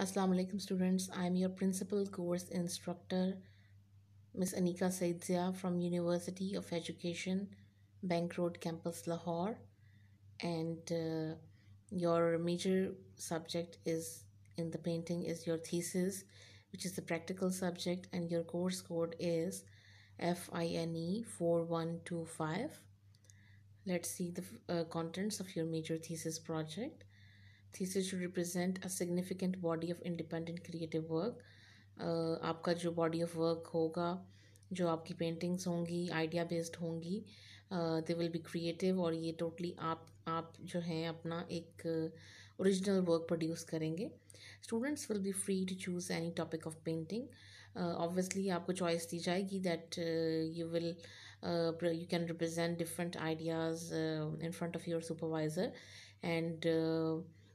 Assalamu alaikum students. I am your principal course instructor Miss Anika Saidzia from University of Education Bank Road campus Lahore and uh, your major subject is in the painting is your thesis which is the practical subject and your course code is FINE 4125. Let's see the uh, contents of your major thesis project. Thesis represent a significant body of independent creative work. Uh, आपका जो body of work होगा जो आपकी paintings होंगी idea based होंगी they will be creative और ये totally आप आप जो हैं अपना एक ओरिजिनल वर्क प्रोड्यूस करेंगे. Students will be free to choose any topic of painting obviously आपको चॉइस दी जाएगी that you will you can represent different ideas in front of your supervisor and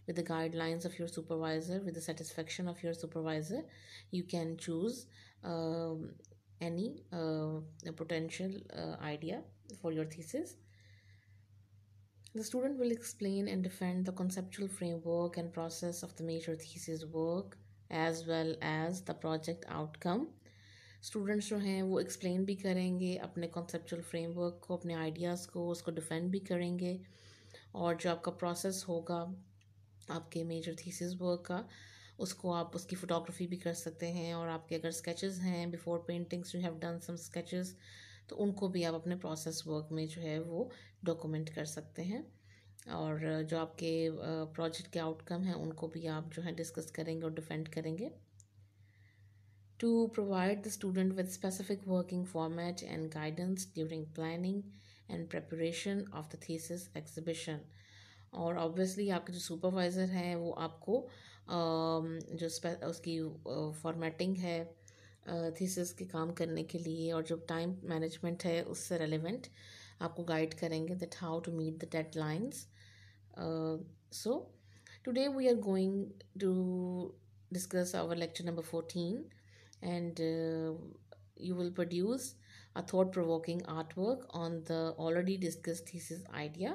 with the guidelines of your supervisor with the satisfaction of your supervisor you can choose um, any uh, potential uh, idea for your thesis the student will explain and defend the conceptual framework and process of the major thesis work as well as the project outcome students जो हैं वो explain भी करेंगे अपने conceptual framework को अपने ideas को उसको डिफेंड भी करेंगे और जो आपका प्रोसेस होगा आपके मेजर थीसिस वर्क का, उसको आप, उसकी फ़ोटोग्राफी भी कर सकते हैं और आपके अगर स्केचेस हैं before paintings you have done some sketches तो उनको भी आप अपने प्रोसेस वर्क में जो है वो डॉक्यूमेंट कर सकते हैं। और जो आपके प्रोजेक्ट के आउटकम हैं, उनको भी आप जो है डिस्कस करेंगे और डिफेंड करेंगे। To provide the student with specific working format and guidance during planning and preparation of the thesis exhibition और ऑब्वियसली आपके जो सुपरवाइज़र हैं, वो आपको जो उसकी फॉर्मेटिंग है थीसिस के काम करने के लिए और जो टाइम मैनेजमेंट है, उससे रेलिवेंट आपको गाइड करेंगे that how to meet the deadlines so today we are going to discuss our lecture number fourteen and you will produce a thought provoking artwork on the already discussed thesis idea.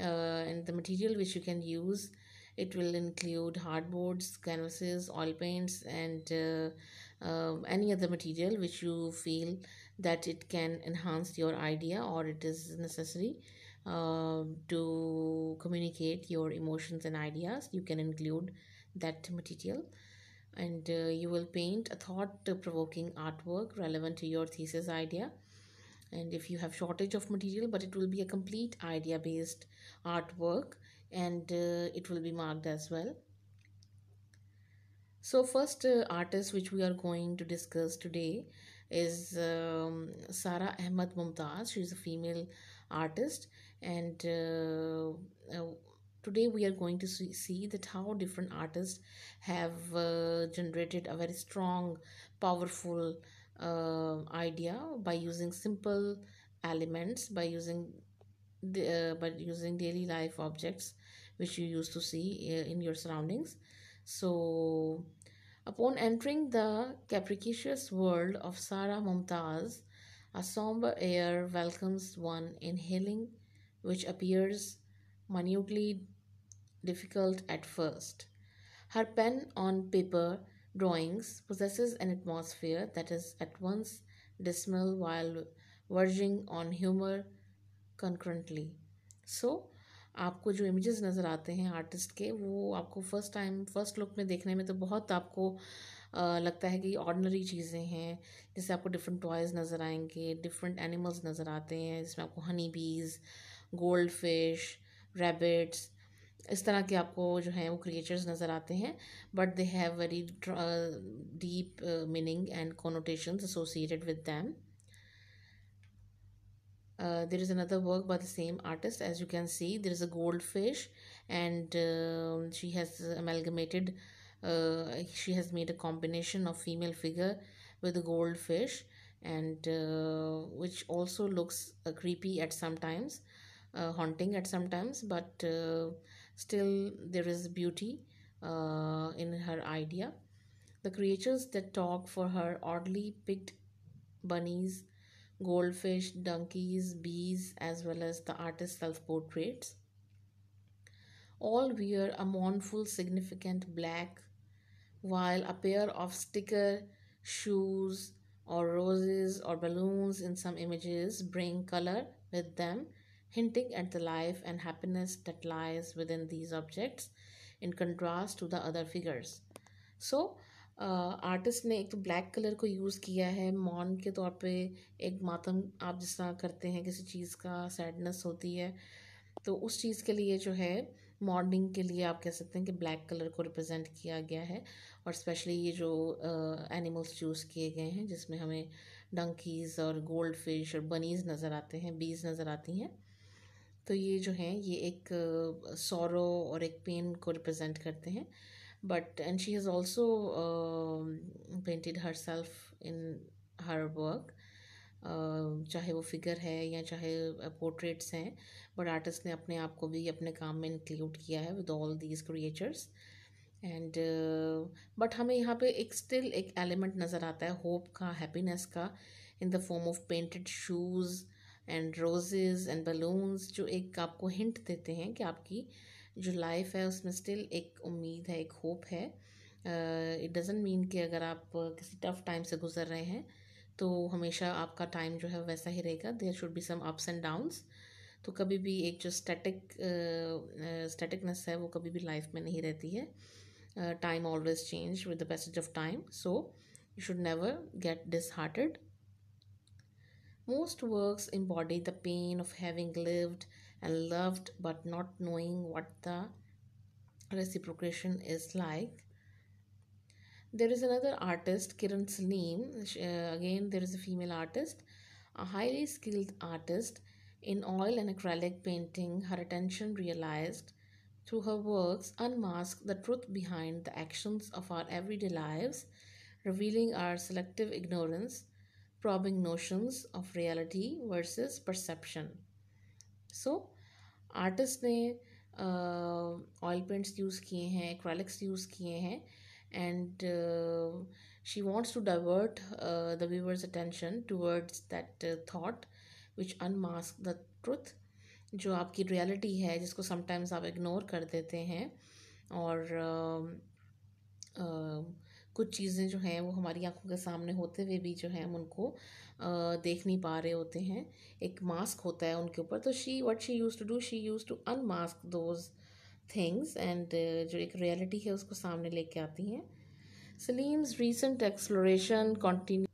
Uh, and the material which you can use it will include hardboards canvases oil paints and uh, uh, any other material which you feel that it can enhance your idea or it is necessary uh, to communicate your emotions and ideas. You can include that material. And uh, you will paint a thought-provoking artwork relevant to your thesis idea and if you have shortage of material but it will be a complete idea based artwork and uh, it will be marked as well. So first uh, artist which we are going to discuss today is um, Sara Ahmad Mumtaz. She is a female artist and uh, uh, today we are going to see, see, that how different artists have uh, generated a very strong powerful uh, idea by using simple elements by using the, uh, by using daily life objects which you used to see uh, in your surroundings. So upon entering the capricious world of Sara Mumtaz a somber air welcomes one inhaling which appears minutely difficult at first. Her pen on paper drawings possesses an atmosphere that is at once dismal while verging on humor concurrently. So, आपको जो images नज़र आते हैं artist के वो आपको first time first look में देखने में तो बहुत आपको लगता है कि ऑर्डनरी चीज़ें हैं जैसे आपको डिफरेंट टॉयज़ नज़र आएँगे डिफरेंट एनिमल्स नज़र आते हैं जिसमें आपको हनी बीज गोल्ड फ़िश रैबिट्स इस तरह के आपको जो हैं वो क्रिएचर्स नज़र आते हैं but they have very deep meaning and connotation associated with them there is another work by the same artist as you can see there is a gold fish and she has amalgamated she has made a combination of female figure with a gold fish and which also looks creepy at sometimes haunting at sometimes but Still, there is beauty uh, in her idea. The creatures that talk for her oddly picked bunnies, goldfish, donkeys, bees, as well as the artist's self portraits. All wear a mournful, significant black while a pair of sticker, shoes, or roses or balloons in some images bring color with them, hinting at the life and happiness that lies within these objects in contrast to the other figures. So artist ने एक तो black colour को use किया है मॉन के तौर पे एक मातम आप जिस तरह करते हैं, किसी चीज़ का सैडनेस होती है तो उस चीज़ के लिए जो है मॉर्निंग के लिए आप कह सकते हैं कि ब्लैक कलर को रिप्रेजेंट किया गया है और स्पेशली ये जो एनिमल्स चूज़ किए गए हैं, जिसमें हमें डंकीज़ और गोल्ड फ़िश और बनीज़ नज़र आते हैं बीज नज़र आती हैं तो ये जो हैं, ये एक सौरो और एक पेन को रिप्रेजेंट करते हैं। But and she has also painted herself in her work चाहे वो फिगर है या चाहे पोर्ट्रेट्स हैं बट आर्टिस्ट ने अपने आप को भी अपने काम में इंक्लूड किया है with all these creatures and but हमें यहाँ पे एक स्टिल एक एलिमेंट नज़र आता है होप का हैप्पीनेस का in the form of painted shoes and roses and balloons जो एक आपको हिंट देते हैं कि आपकी जो लाइफ है, उसमें स्टिल एक उम्मीद है, एक होप है। इट डजेंट मीन कि अगर आप किसी टफ टाइम से गुजर रहे हैं तो हमेशा आपका टाइम जो है वैसा ही रहेगा। There should be some ups and downs तो कभी भी एक जो स्टैटिक स्टैटिकनेस है, वो कभी भी लाइफ में नहीं रहती है। Time always change with the passage of time so you should never get disheartened. Most works embody the pain of having lived and loved but not knowing what the reciprocation is like. There is another artist, Kiran Salim. Uh, again, there is a female artist, a highly skilled artist in oil and acrylic painting. Her attention realized through her works unmask the truth behind the actions of our everyday lives, revealing our selective ignorance, probing notions of reality versus perception. so, artist ने oil paints use किए हैं acrylics use किए हैं and she wants to divert the viewers attention towards that thought which unmask the truth जो आपकी reality है जिसको sometimes आप इग्नोर कर देते हैं और uh, uh, कुछ चीज़ें जो हैं वो हमारी आँखों के सामने होते हुए भी जो है हम उनको देख नहीं पा रहे होते हैं। एक मास्क होता है उनके ऊपर तो she what she use to do she use to unmask those things and जो एक रियलिटी है उसको सामने लेके आती हैं। Saleem's recent exploration continue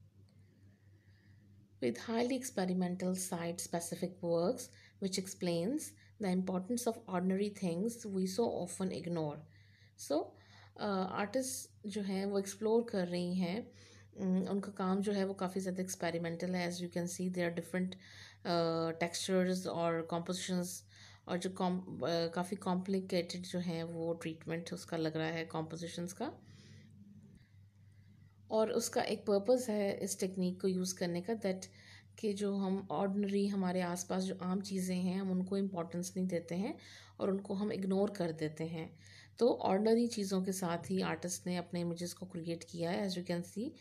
with highly experimental site specific works, which explains the importance of ordinary things we so often ignore. So artist जो हैं, वो एक्सप्लोर कर रही हैं। उनका काम जो है, वो काफ़ी ज़्यादा एक्सपेरिमेंटल है। As you can see there different textures और कॉम्पोजिशंस और जो कॉम काफ़ी कॉम्प्लिकेटेड जो हैं, वो ट्रीटमेंट उसका लग रहा है कॉम्पोजिशंस का। और उसका एक पर्पस है, इस टेक्निक को यूज़ करने का दैट कि जो हम ऑर्डनरी हमारे आसपास जो आम चीज़ें हैं, हम उनको इम्पोर्टेंस नहीं देते हैं और उनको हम इग्नोर कर देते हैं। तो ऑर्डनरी चीज़ों के साथ ही आर्टिस्ट ने अपने इमेजेस को क्रिएट किया है एज यू कैन सी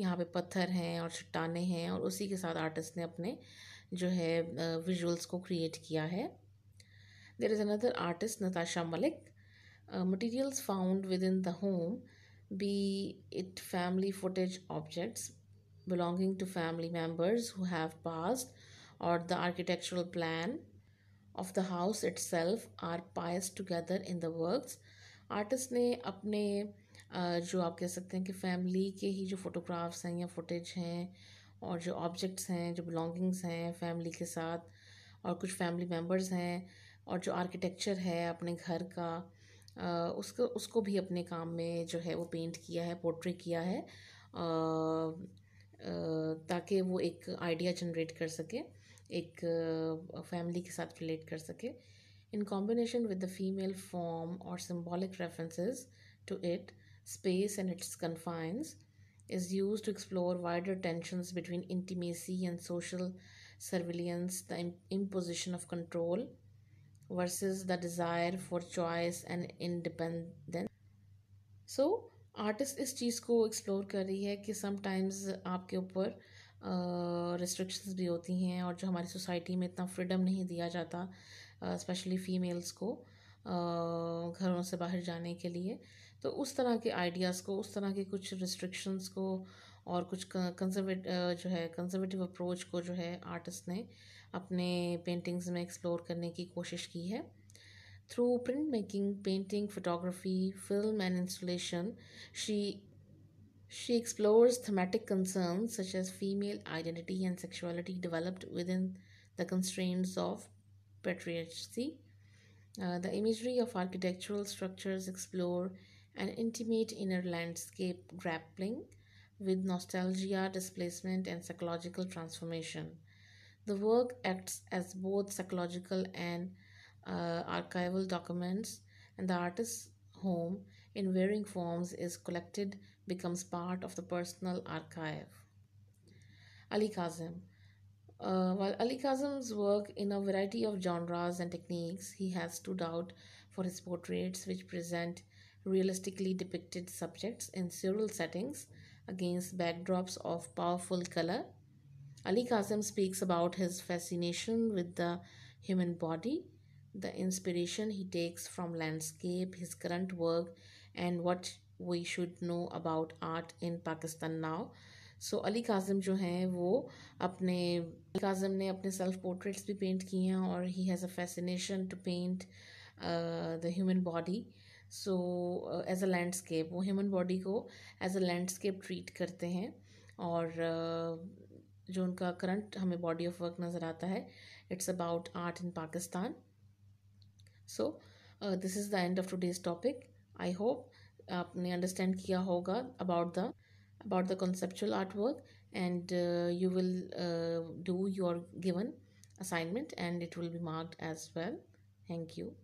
यहाँ पे पत्थर हैं और चट्टाने हैं और उसी के साथ आर्टिस्ट ने अपने जो है विजुअल्स को क्रिएट किया है. There is another artist Natasha Malik materials found within the home be it family footage objects belonging to family members who have passed or the architectural plan of the house itself are pieced together in the works. Artist ने अपने जो आप कह सकते हैं कि family के ही जो फ़ोटोग्राफ्स हैं या फुटेज हैं और जो ऑब्जेक्ट्स हैं, जो बिलोंगिंग्स हैं फैमिली के साथ और कुछ फैमिली मेंबर्स हैं और जो आर्किटेक्चर है अपने घर का उसको उसको भी अपने काम में जो है वो पेंट किया है पोर्ट्रे किया है ताकि वो एक आइडिया जनरेट कर सके, एक फैमिली के साथ रिलेट कर सके। In combination with the female form or symbolic references to it, space and its confines is used to explore wider tensions between intimacy and social surveillance, the imposition of control versus the desire for choice and independence. So, artist इस चीज़ को explore कर रही है कि sometimes आपके ऊपर restrictions भी होती हैं और जो हमारी सोसाइटी में इतना फ्रीडम नहीं दिया जाता स्पेशली फ़ीमेल्स को घरों से बाहर जाने के लिए। तो उस तरह के आइडियाज़ को, उस तरह के कुछ रिस्ट्रिक्शंस को और कुछ कंजर्वेट जो है कंजर्वेटिव अप्रोच को जो है आर्टिस्ट ने अपने पेंटिंग्स में एक्सप्लोर करने की कोशिश की है। Through print making painting photography film and installation she She explores thematic concerns such as female identity and sexuality developed within the constraints of patriarchy. Uh, the imagery of architectural structures explore an intimate inner landscape grappling with nostalgia, displacement, and psychological transformation. The work acts as both psychological and uh, archival documents, and the artist's home, in varying forms, is collected, becomes part of the personal archive. Ali Kazim. Uh, while Ali Kazim's work in a variety of genres and techniques, he has stood out for his portraits, which present realistically depicted subjects in surreal settings against backdrops of powerful color. Ali Kazim speaks about his fascination with the human body, the inspiration he takes from landscape, his current work, and what we should know about art in Pakistan now. So so, Ali Kazim जो हैं वो अपने अली काज़म ने अपने self portraits भी paint किए हैं और he has a fascination to paint the human body so as a landscape वो ह्यूमन बॉडी को एज अ लैंडस्केप ट्रीट करते हैं और uh, जो उनका करंट हमें बॉडी ऑफ़ वर्क नज़र आता है it's about art in Pakistan so this is the end of today's topic I hope आपने अंडरस्टैंड किया होगा about the about the conceptual artwork and uh, you will uh, do your given assignment and it will be marked as well. Thank you.